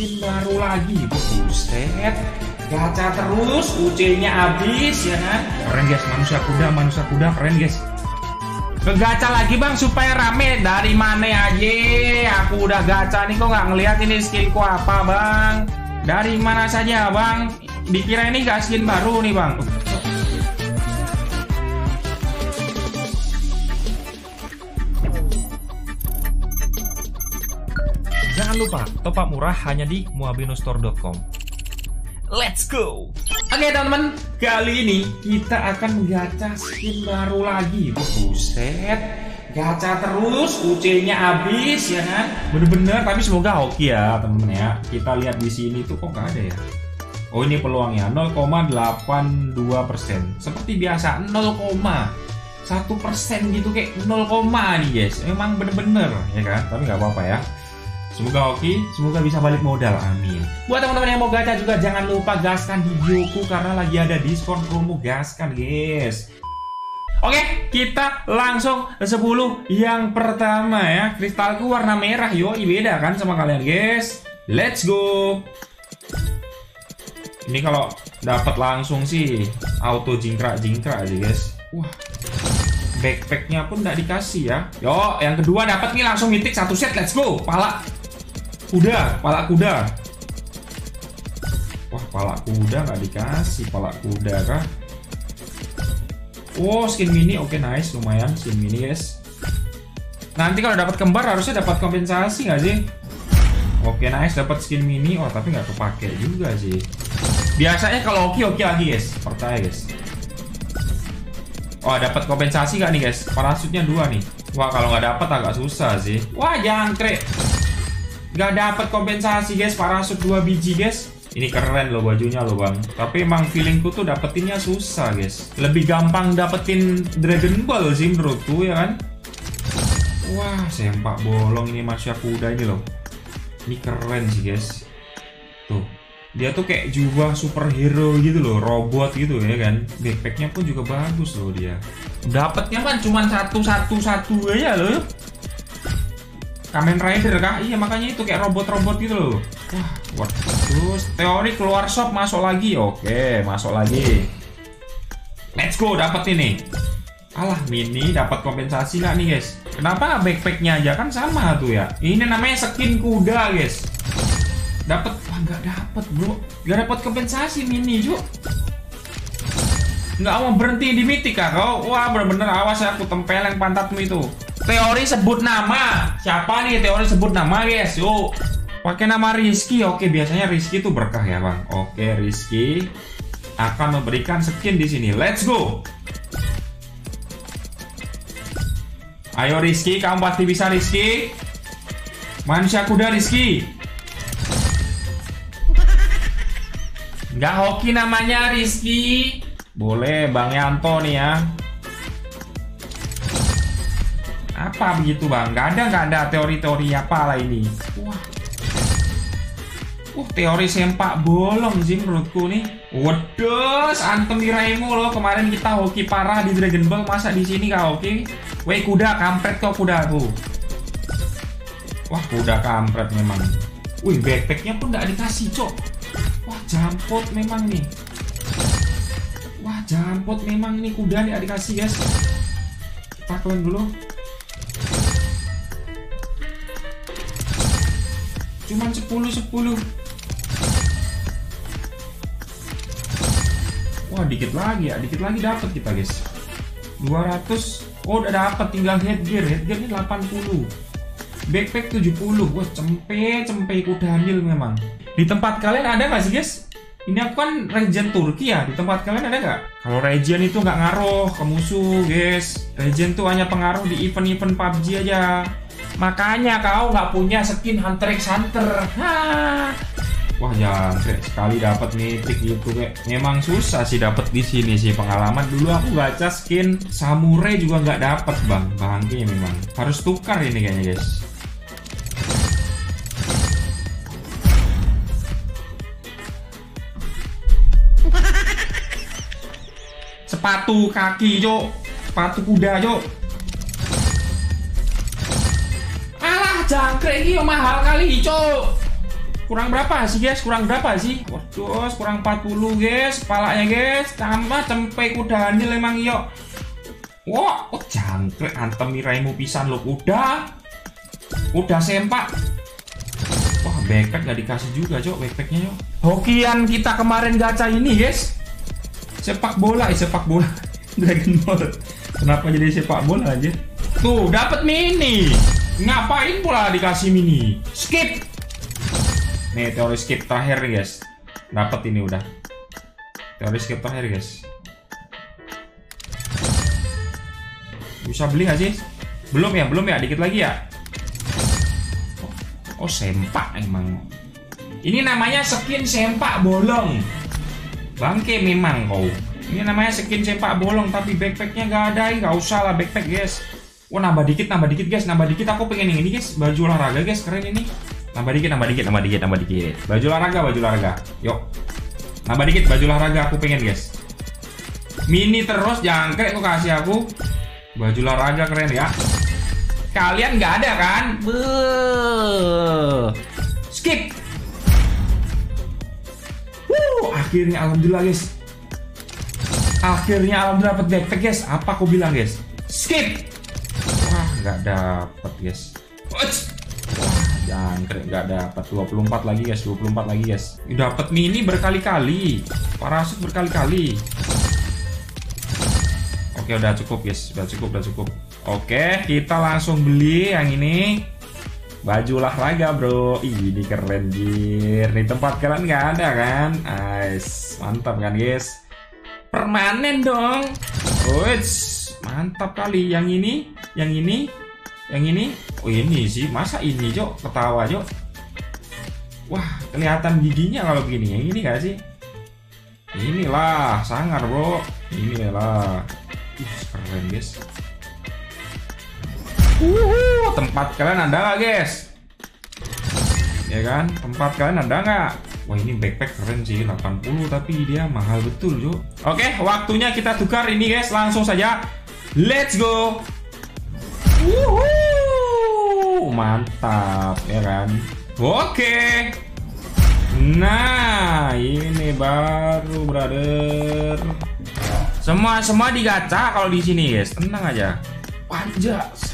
skin baru lagi. Buset. Gacha terus UC-nya habis ya kan? Keren guys. Manusia kuda manusia kuda keren guys. Kegaca lagi bang supaya rame. Dari mana aja? Aku udah gacha nih kok nggak ngeliat ini skinku apa bang? Dari mana saja bang? Dikira ini gak skin baru nih bang Jangan lupa, top up murah hanya di muabinostore.com. Let's go! Oke teman-teman, kali ini kita akan menggacha skin baru lagi. Buset, gacha terus, UC-nya habis ya kan? Bener-bener, tapi semoga oke ya teman-teman ya. Kita lihat di sini tuh kok nggak ada ya. Oh ini peluangnya 0,82 persen. Seperti biasa 0, satu persen gitu kayak 0, nih guys. Memang bener-bener ya kan? Tapi nggak apa-apa ya. Semoga oke, semoga bisa balik modal, amin. Buat teman-teman yang mau gacha juga jangan lupa gaskan videoku karena lagi ada diskon promo gaskan, guys. Oke, kita langsung 10 yang pertama ya. Kristalku warna merah, yo, beda kan sama kalian, guys. Let's go. Ini kalau dapat langsung sih auto jingkrak-jingkrak aja, guys. Wah, backpacknya pun nggak dikasih ya. Yo, yang kedua dapat nih langsung mitik satu set, let's go. Pala kuda, pala kuda. Wah, pala kuda nggak dikasih, pala kuda kah? Oh, skin mini, oke nice, lumayan skin mini guys. Nanti kalau dapat kembar harusnya dapat kompensasi nggak sih? Oke nice, dapat skin mini, oh tapi nggak kepake juga sih. Biasanya kalau oke oke lagi guys, percaya guys. Oh dapat kompensasi nggak nih guys? Parasutnya dua nih. Wah kalau nggak dapat agak susah sih. Wah jangkrik nggak dapat kompensasi guys. Parasut dua biji guys. Ini keren loh bajunya loh bang. Tapi emang feelingku tuh dapetinnya susah guys. Lebih gampang dapetin Dragon Ball sih menurutku ya kan? Wah sempak bolong ini Masya Kuda ini loh. Ini keren sih guys. Tuh. Dia tuh kayak jubah superhero gitu loh robot gitu ya kan? Backpacknya pun juga bagus loh dia. Dapatnya kan cuma satu satu satu aja loh Kamen Rider kah? Iya makanya itu kayak robot-robot gitu loh. Wah, terus teori keluar shop masuk lagi. Oke, masuk lagi. Let's go dapat ini. Alah mini dapat kompensasi nggak nih guys? Kenapa backpacknya aja kan sama tuh ya? Ini namanya skin kuda guys. Dapat nggak dapat bro, nggak dapat kompensasi mini juga. Nggak mau berhenti di mitik kah kau? Wah bener-bener awas ya aku tempeleng pantatmu itu. Teori sebut nama. Siapa nih teori sebut nama, guys? Yuk. Pakai nama Rizky. Oke, biasanya Rizky itu berkah ya, Bang. Oke, Rizky akan memberikan skin di sini. Let's go. Ayo Rizky, kamu pasti bisa Rizky. Manusia kuda Rizky. Nggak hoki namanya Rizky. Boleh Bang Yanto nih ya apa begitu bang? Gak ada nggak ada teori-teori apa lah ini. Wah, uh teori sempak bolong sih menurutku nih. Waduh, antem diraimu loh kemarin kita hoki parah di Dragon Ball masa di sini kau hoki? Weh kuda kampret kok kuda tuh. Wah kuda kampret memang. Wih backpacknya pun nggak dikasih cok. Wah jampot memang nih. Wah jampot memang nih kuda nih dikasih guys. Kita dulu. Cuman 10 10. Wah, dikit lagi ya, dikit lagi dapat kita, guys. 200. Oh, udah dapat tinggal headgear. Headgear ini 80. Backpack 70. Wah, cempe, cempe ikut hamil memang. Di tempat kalian ada nggak sih, guys? Ini aku kan region Turki ya. Di tempat kalian ada nggak? Kalau region itu nggak ngaruh ke musuh, guys. Region tuh hanya pengaruh di event-event PUBG aja. Makanya kau nggak punya skin Hunter x Hunter. Ha. Wah jangkrik sekali dapat mitik gitu kayak memang susah sih dapat di sini sih. Pengalaman dulu aku gacha skin samurai juga nggak dapat bang. Bangke memang. Harus tukar ini kayaknya guys. Sepatu kaki jo sepatu kuda jo jangkrik ini mahal kali cok Kurang berapa sih guys? Kurang berapa sih? Waduh, kurang 40 guys. Kepalanya guys. Tambah tempe kuda ini emang iyo. Wah, oh, jangkrik antem miraimu pisan lo. Udah. Udah sempak. Wah, backpack gak dikasih juga, Cok, backpacknya, yuk. Hokian kita kemarin gacha ini, guys. Sepak bola, eh, sepak bola. Dragon Ball. Kenapa jadi sepak bola aja? Tuh, dapat mini. Ngapain pula dikasih mini? Skip. Nih, teori skip terakhir nih, guys. Dapat ini udah. Teori skip terakhir, guys. Bisa beli gak sih? Belum ya, belum ya. Dikit lagi ya. Oh, sempak emang. Ini namanya skin sempak bolong. Bangke memang kau. Ini namanya skin sempak bolong tapi backpacknya gak ada, nggak usah lah backpack guys. Wah nambah dikit, nambah dikit guys, nambah dikit. Aku pengen yang ini guys, baju olahraga guys, keren ini. Nambah dikit, nambah dikit, nambah dikit, nambah dikit. Baju olahraga, baju olahraga. Yuk. Nambah dikit baju olahraga aku pengen guys. Mini terus, jangkrik kok kasih aku. Baju olahraga keren ya. Kalian nggak ada kan? Beuh. Skip. Wuh, akhirnya alhamdulillah guys. Akhirnya alhamdulillah dapat backpack guys. Apa aku bilang guys? Skip. Nggak dapet guys. Jangkrik nggak dapet 24 lagi guys, 24 lagi guys. Dapat mini berkali-kali. Parasut berkali-kali. Oke, udah cukup guys. Udah cukup, udah cukup. Oke, kita langsung beli yang ini. Baju olahraga bro Ih, ini keren jir Di tempat kalian nggak ada kan Nice Mantap kan guys Permanen dong Wits Mantap kali. Yang ini Yang ini Yang ini. Oh ini sih. Masa ini Jok Ketawa Jok Wah kelihatan giginya kalau begini. Yang ini gak sih? Inilah. Sangar bro. Inilah. Ih, Keren guys. Uhuh, tempat kalian ada nggak guys? Ya kan, tempat kalian ada nggak? Wah ini backpack keren sih, 80 tapi dia mahal betul Jo. Oke, waktunya kita tukar ini guys, langsung saja. Let's go. Uhuh, mantap ya kan? Oke. Nah, ini baru brother. Semua semua digaca kalau di sini guys, tenang aja. Panjas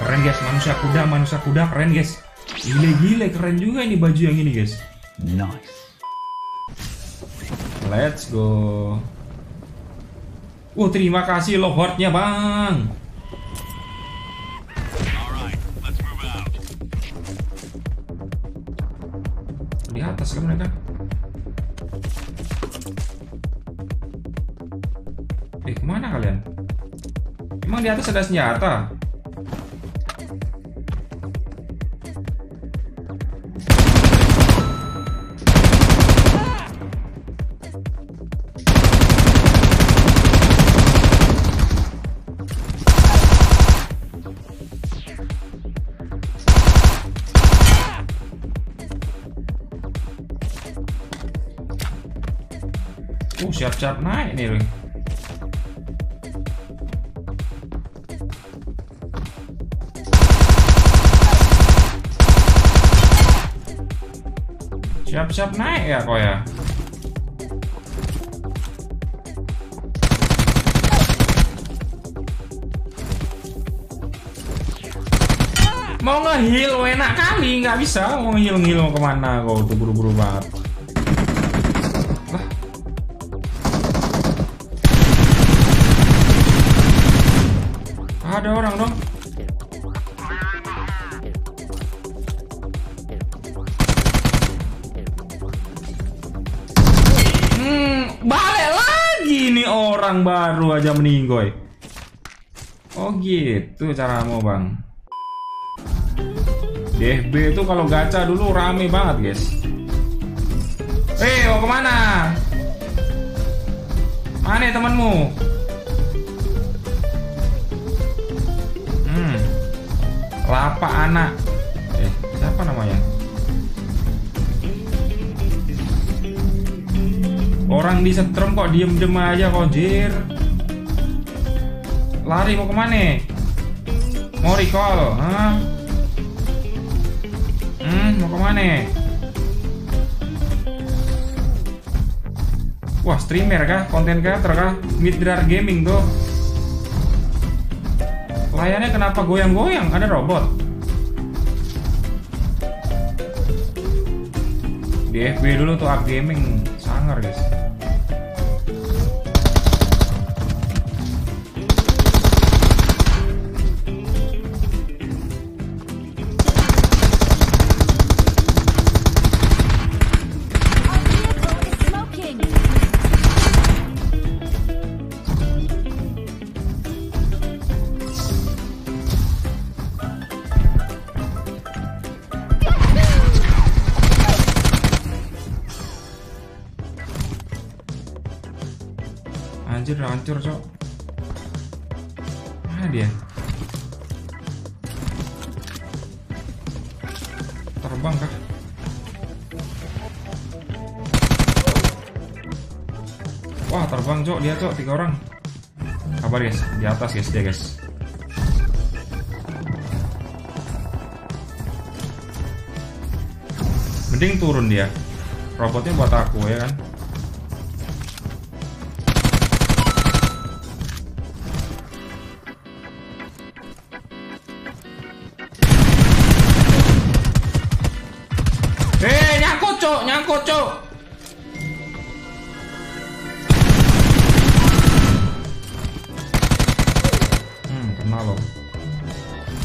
keren guys manusia kuda manusia kuda keren guys gile gile keren juga ini baju yang ini guys Nice. let's go uh terima kasih Lordnya bang. Di atas kan mereka? Eh ke mana kalian? Emang di atas ada senjata siap-siap naik nih, Ring. Siap-siap naik ya kok ya. Mau ngehil enak kali, nggak bisa mau ngehil-ngehil mau ke mana kau tuh buru-buru banget. Ada orang dong. Hmm, balik lagi nih orang baru aja meninggoy. Oh gitu caramu bang. DFB itu kalau gacha dulu rame banget guys. Eh, mau ke mana? Mana temanmu? Lapa anak. Eh, siapa namanya? Orang di setrum kok diem-diem aja kok jir. Lari mau ke mana? Mau recall? Hah? Hmm, mau ke mana? Wah, streamer kah? Konten creator kah? Midrar Gaming tuh. Layarnya kenapa goyang-goyang? Ada robot. Di FB dulu tuh up gaming sangar guys. Hancur cok. Mana dia? Terbang kah? Wah terbang cok. Dia cok tiga orang. Kabar guys. Di atas guys. Dia guys. Mending turun dia. Robotnya buat aku ya kan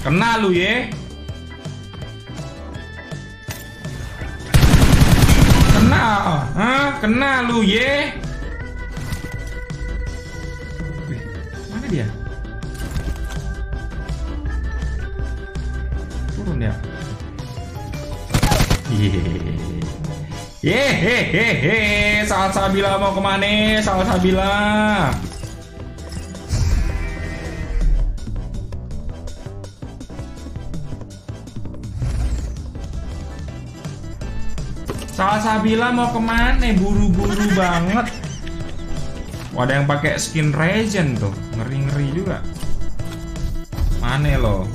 Kena lu ye. Kena, Hah? Kena lu ye. Wih, mana dia? Turun ya. Yehehehe, Salsabila mau ke mana? Salsabila. Salsabila mau ke mana? Buru-buru banget. Wah, ada yang pakai skin regen tuh, ngeri-ngeri juga. Mana lo?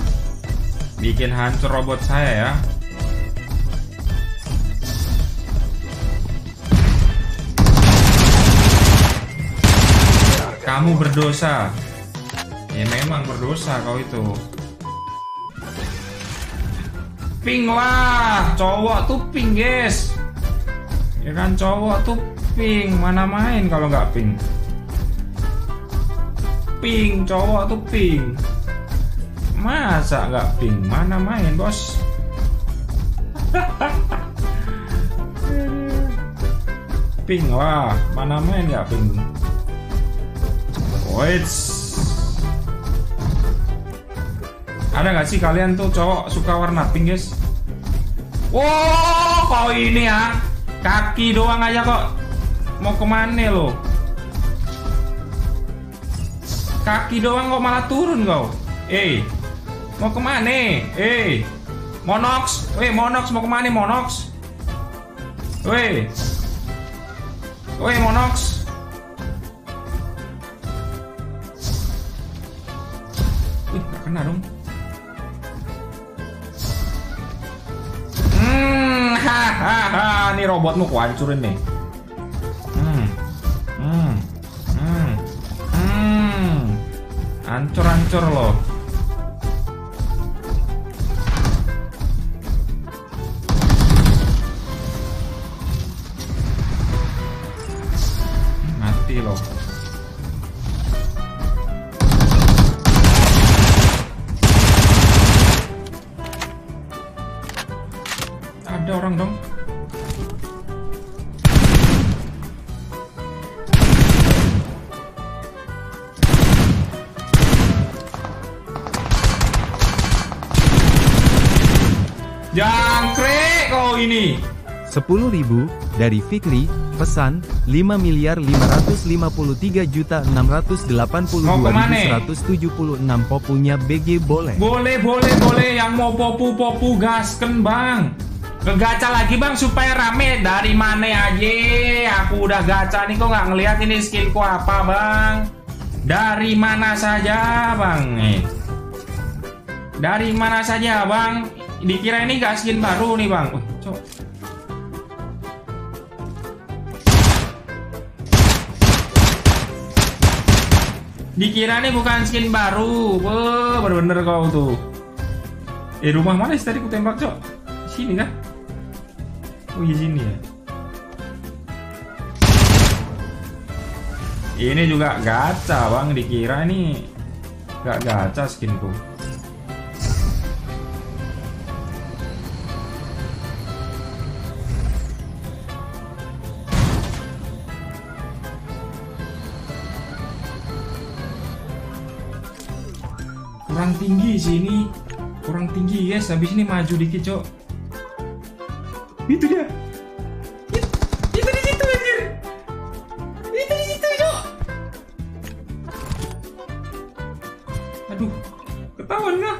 Bikin hancur robot saya ya. Kamu berdosa. Ya memang berdosa kau itu. Ping lah, cowok tuh ping guys. Ya kan cowok tuh ping, mana main kalau nggak ping. Ping, cowok tuh ping. Masa nggak ping, mana main bos. ping lah, mana main nggak ping. Wait. Ada nggak sih kalian tuh cowok suka warna pink guys? Wow, kau ini ya kaki doang aja kok mau ke mana lo? Kaki doang kok malah turun kau. Eh, mau ke mana? Eh, Monox, weh Monox mau ke mana Monox? Weh, weh Monox. Wih, gak kena dong. Nih robotmu ku hancurin nih. Hmm, hmm, hmm, hmm, hancur-hancur loh. Mati loh. Jangkrik kau ini. 10.000 dari Fikri, pesan 5 miliar 553 juta Mau ke mana? 682.176 popunya BG boleh. Boleh, boleh, boleh. Yang mau popu-popu gasken bang. Kegaca lagi bang supaya rame. Dari mana aja? Aku udah gaca nih kok nggak ngeliat ini skillku apa bang? Dari mana saja bang? Eh. Dari mana saja bang? Dikira ini gak skin baru nih bang. Wih, cok. Dikira nih bukan skin baru. Wah, bener-bener kau tuh. Eh rumah mana sih tadi ku tembak cok? Sini kah? Oh iya sini ya. Ini juga gacha bang, dikira ini gak gacha skinku. Tinggi sih ini, kurang tinggi guys. Habis ini maju dikit cok. Itu dia. It- Itu di situ anjir. Itu di situ cok. Aduh, ketahuan nggak?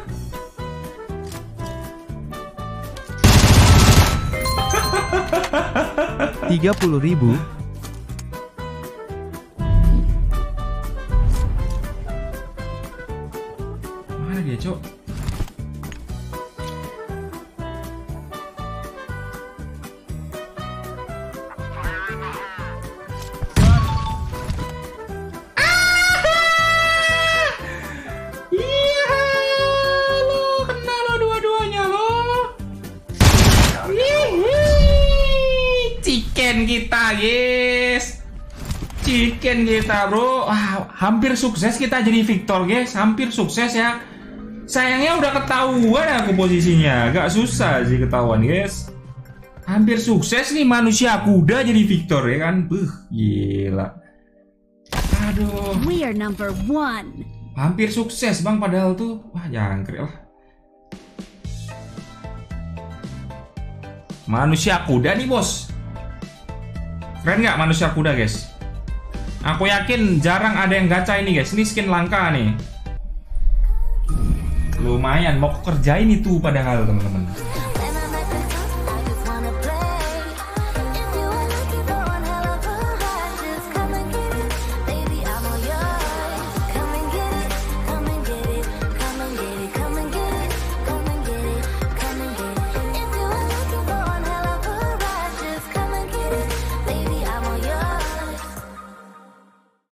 Tiga puluh ribu. Chicken kita, guys. Chicken kita, bro. Wah, hampir sukses kita jadi Victor, guys. Hampir sukses ya. Sayangnya udah ketahuan aku posisinya. Gak susah sih ketahuan, guys. Hampir sukses nih manusia kuda jadi Victor ya kan. Buh, gila. Aduh. We are number one. Hampir sukses bang padahal tuh Wah jangkrik lah Manusia kuda nih bos Keren nggak manusia kuda guys? Aku yakin jarang ada yang gacha ini guys. Ini skin langka nih. Lumayan mau kerjain itu padahal teman-teman